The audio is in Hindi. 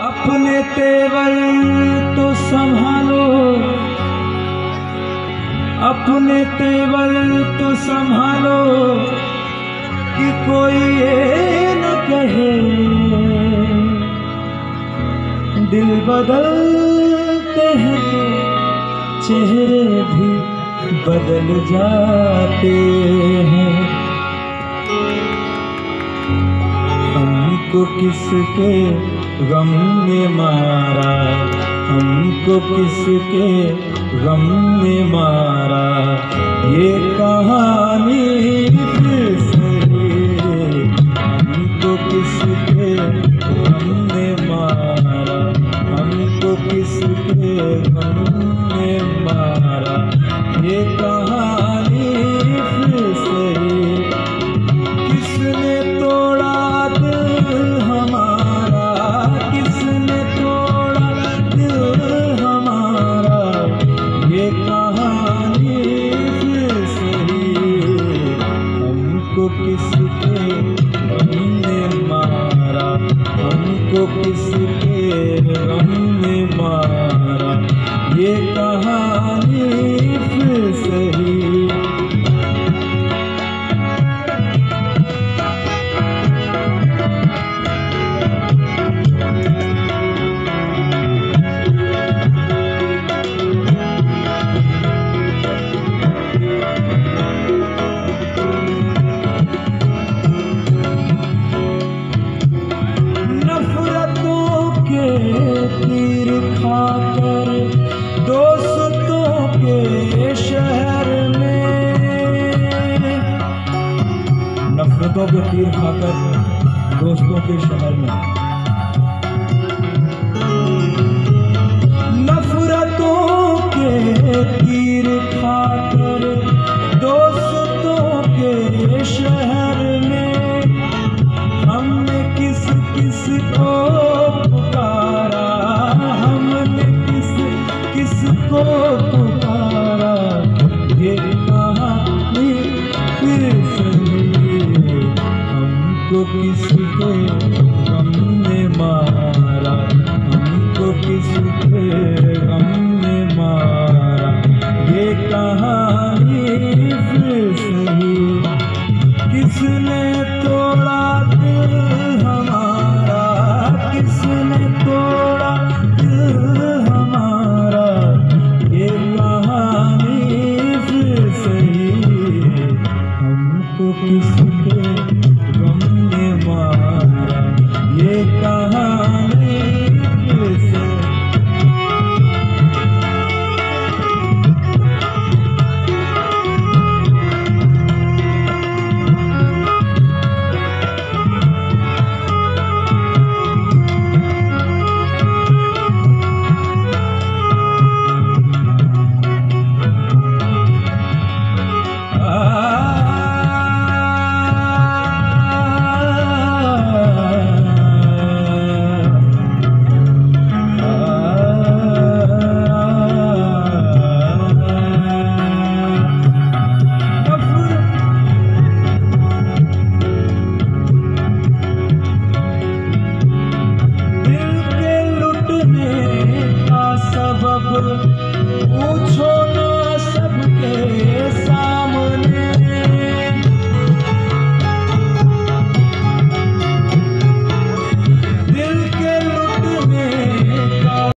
अपने तेवर तो संभालो। अपने तेवर तो संभालो कि कोई ये न कहे। दिल बदलते हैं तो चेहरे भी बदल जाते हैं। हमको किसके गम ने मारा, हमको किसके गम ने मारा? ये कहानी हमको किसके गम ने मारा? हमको किसके गम ने मारा? ये कहानी गम मारा? हमको किसके तीर खाकर दोस्तों के शहर में। नफरतों के तीर खाकर दोस्तों के शहर में। हमको किसके गम ने मारा हमको हमने मारा। ये किसने को किसके cevabı uçanır.